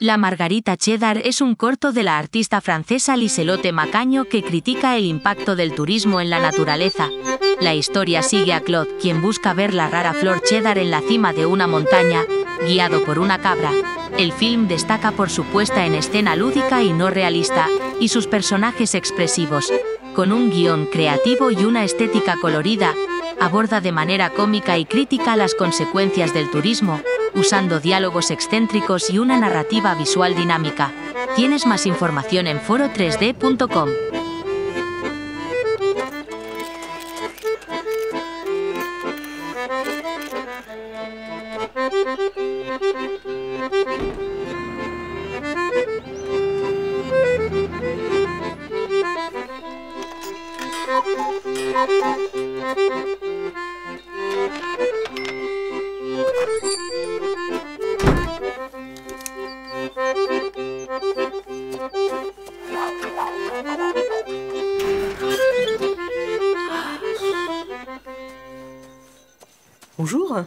La Margarita Cheddar es un corto de la artista francesa Liselotte Macaño que critica el impacto del turismo en la naturaleza. La historia sigue a Claude, quien busca ver la rara flor cheddar en la cima de una montaña, guiado por una cabra. El film destaca por su puesta en escena lúdica y no realista, y sus personajes expresivos. Con un guion creativo y una estética colorida, aborda de manera cómica y crítica las consecuencias del turismo, usando diálogos excéntricos y una narrativa visual dinámica. Tienes más información en foro3d.com. Bonjour.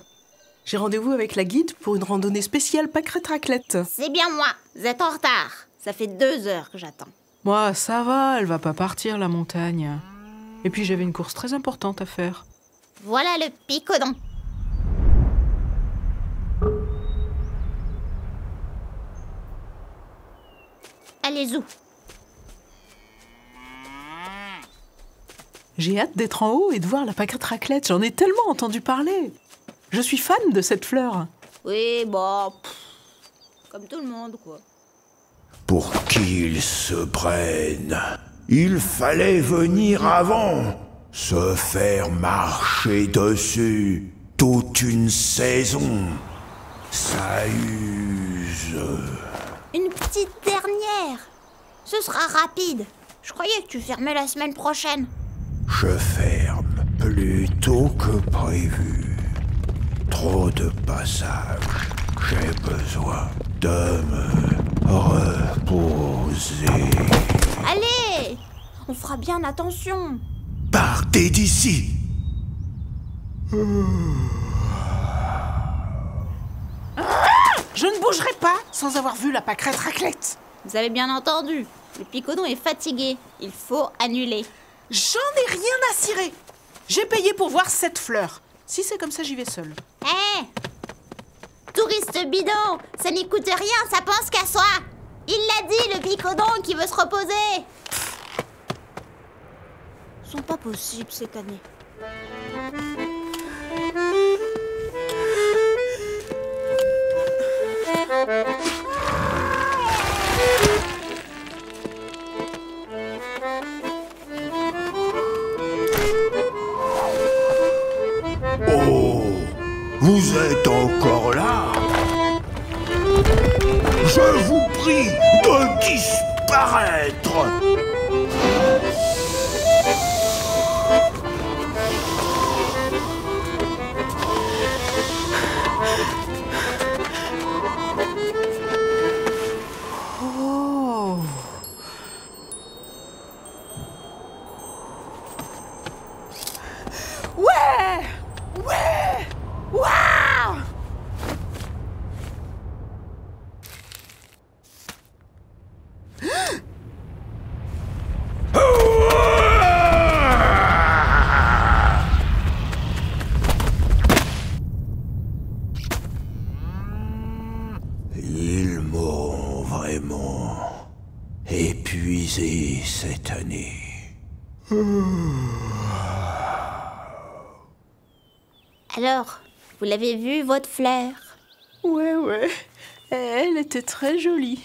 J'ai rendez-vous avec la guide pour une randonnée spéciale pâquerette raclette. C'est bien moi. Vous êtes en retard. Ça fait deux heures que j'attends. Moi, ça va, elle va pas partir la montagne. Et puis j'avais une course très importante à faire. Voilà le picodon. Allez, J'ai hâte d'être en haut et de voir la pâquerette raclette. J'en ai tellement entendu parler. Je suis fan de cette fleur. Oui, bon. pff, Comme tout le monde, quoi. Pour qu'ils se prennent, il fallait venir avant, se faire marcher dessus toute une saison. Ça use. Une petite dernière. Ce sera rapide. Je croyais que tu fermais la semaine prochaine. Je ferme plus tôt que prévu. Trop de passages. J'ai besoin de me reposer. Allez On fera bien attention. Partez d'ici. Je ne bougerai pas sans avoir vu la pâquerette raclette. Vous avez bien entendu. Le picodon est fatigué. Il faut annuler. J'en ai rien à cirer. J'ai payé pour voir cette fleur. Si c'est comme ça, j'y vais seule. Hé Touriste bidon Ça n'y coûte rien, ça pense qu'à soi Il l'a dit, le picodon qui veut se reposer Ils sont pas possibles cette année. Vous êtes encore là. Je vous prie de disparaître vraiment épuisé cette année. Alors, vous l'avez vu, votre fleur? Ouais, ouais. Elle était très jolie.